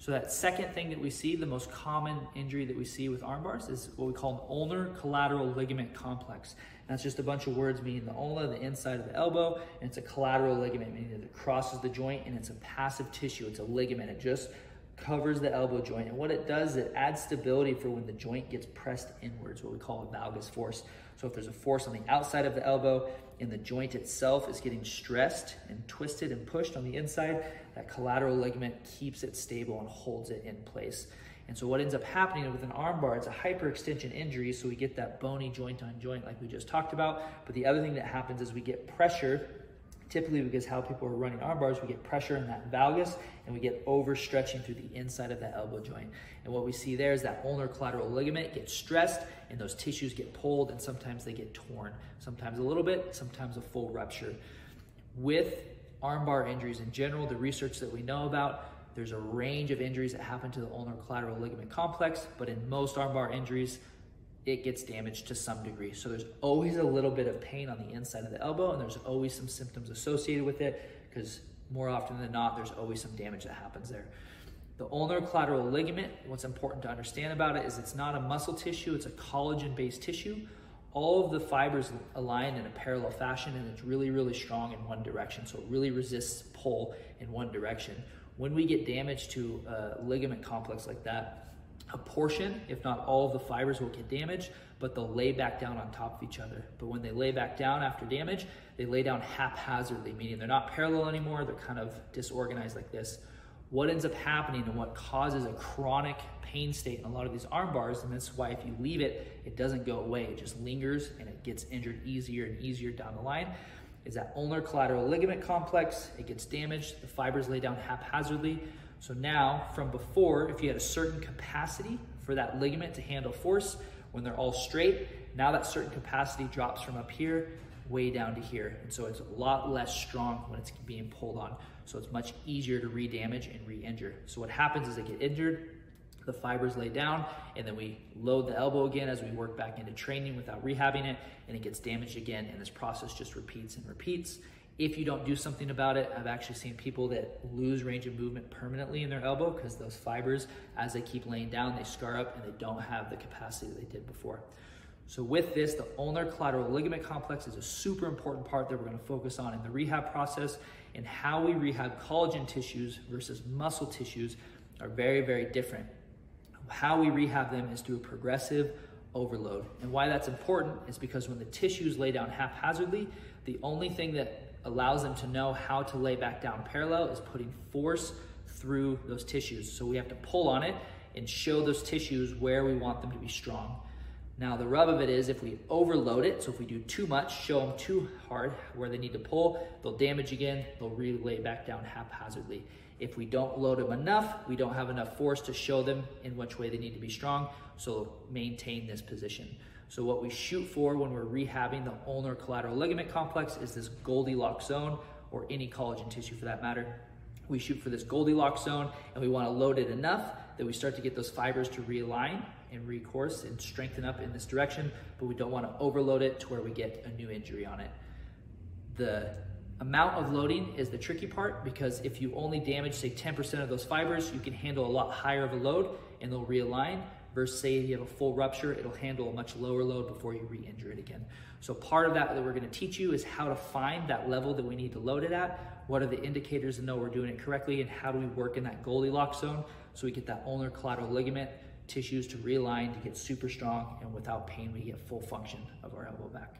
So that second thing that we see, the most common injury that we see with arm bars is what we call an ulnar collateral ligament complex. And that's just a bunch of words meaning the ulna, the inside of the elbow, and it's a collateral ligament, meaning that it crosses the joint and it's a passive tissue. It's a ligament. It just covers the elbow joint. And what it does, it adds stability for when the joint gets pressed inwards, what we call a valgus force. So if there's a force on the outside of the elbow and the joint itself is getting stressed and twisted and pushed on the inside, that collateral ligament keeps it stable and holds it in place. And so what ends up happening with an arm bar, it's a hyperextension injury, so we get that bony joint on joint like we just talked about. But the other thing that happens is we get pressure typically because how people are running arm bars, we get pressure in that valgus and we get overstretching through the inside of that elbow joint. And what we see there is that ulnar collateral ligament gets stressed and those tissues get pulled and sometimes they get torn. Sometimes a little bit, sometimes a full rupture. With armbar injuries in general, the research that we know about, there's a range of injuries that happen to the ulnar collateral ligament complex, but in most armbar injuries, it gets damaged to some degree. So there's always a little bit of pain on the inside of the elbow, and there's always some symptoms associated with it because more often than not, there's always some damage that happens there. The ulnar collateral ligament, what's important to understand about it is it's not a muscle tissue, it's a collagen-based tissue. All of the fibers align in a parallel fashion and it's really, really strong in one direction. So it really resists pull in one direction. When we get damage to a ligament complex like that, a portion, if not all of the fibers will get damaged, but they'll lay back down on top of each other. But when they lay back down after damage, they lay down haphazardly, meaning they're not parallel anymore, they're kind of disorganized like this. What ends up happening and what causes a chronic pain state in a lot of these arm bars, and that's why if you leave it, it doesn't go away, it just lingers and it gets injured easier and easier down the line, is that ulnar collateral ligament complex, it gets damaged, the fibers lay down haphazardly, so now from before, if you had a certain capacity for that ligament to handle force, when they're all straight, now that certain capacity drops from up here way down to here. And so it's a lot less strong when it's being pulled on. So it's much easier to re-damage and re-injure. So what happens is they get injured, the fibers lay down, and then we load the elbow again as we work back into training without rehabbing it, and it gets damaged again, and this process just repeats and repeats. If you don't do something about it, I've actually seen people that lose range of movement permanently in their elbow because those fibers, as they keep laying down, they scar up and they don't have the capacity that they did before. So with this, the ulnar collateral ligament complex is a super important part that we're gonna focus on in the rehab process and how we rehab collagen tissues versus muscle tissues are very, very different. How we rehab them is through progressive overload. And why that's important is because when the tissues lay down haphazardly, the only thing that allows them to know how to lay back down parallel is putting force through those tissues. So we have to pull on it and show those tissues where we want them to be strong. Now the rub of it is if we overload it, so if we do too much, show them too hard where they need to pull, they'll damage again, they'll really lay back down haphazardly. If we don't load them enough, we don't have enough force to show them in which way they need to be strong, so maintain this position. So what we shoot for when we're rehabbing the ulnar collateral ligament complex is this Goldilocks zone or any collagen tissue for that matter. We shoot for this Goldilocks zone and we wanna load it enough that we start to get those fibers to realign and recourse and strengthen up in this direction, but we don't wanna overload it to where we get a new injury on it. The amount of loading is the tricky part because if you only damage say 10% of those fibers, you can handle a lot higher of a load and they'll realign versus say if you have a full rupture, it'll handle a much lower load before you re-injure it again. So part of that that we're gonna teach you is how to find that level that we need to load it at, what are the indicators to know we're doing it correctly, and how do we work in that Goldilocks zone so we get that ulnar collateral ligament tissues to realign to get super strong, and without pain, we get full function of our elbow back.